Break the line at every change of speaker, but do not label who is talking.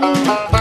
Música